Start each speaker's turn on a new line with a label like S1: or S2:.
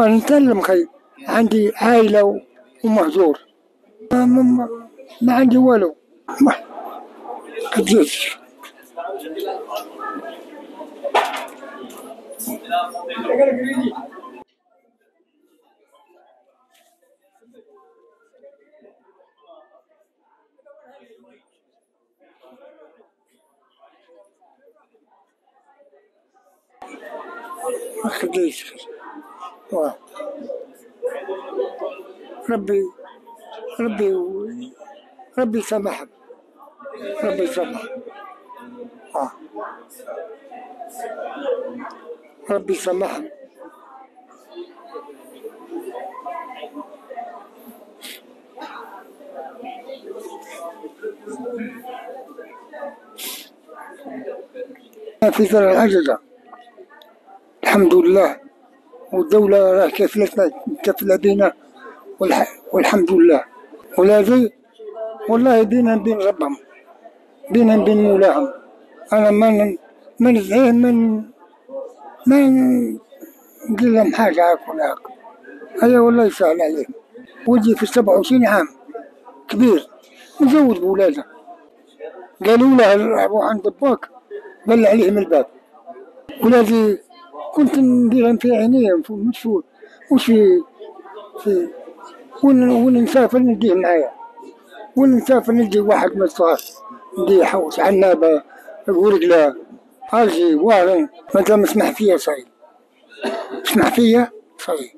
S1: نتكلم خي. عندي عائلة ومهجور ما, ما, ما عندي ولو ما قديش ما واه. ربي ربي ربي يسامحهم ربي يسامحهم آه. ربي يسامحهم في زرع العجزة الحمد لله. والدولة راه كفلتنا كفلة بينا والح... والحمد لله. ولادي والله بينا بين ربهم. بينا بين مولاهم. أنا ما ما ندعيهم من ما ن- ندير لهم حاجة هاك ولا هاك هيا والله يسهل عليهم. ولدي في السبعة وعشرين عام كبير مزوج بولاده. قالوا له روح عند باك بل عليهم الباب. ولادي كنت نديرهم في عينيهم في- مش في مش في في وين وين نسافر نديه معايا؟ وين نسافر ندي واحد من الصغار نديه حوش عنابة ورقلة هاجي وارن ما دام اسمح فيا صحيح. اسمح فيا؟ صحيح.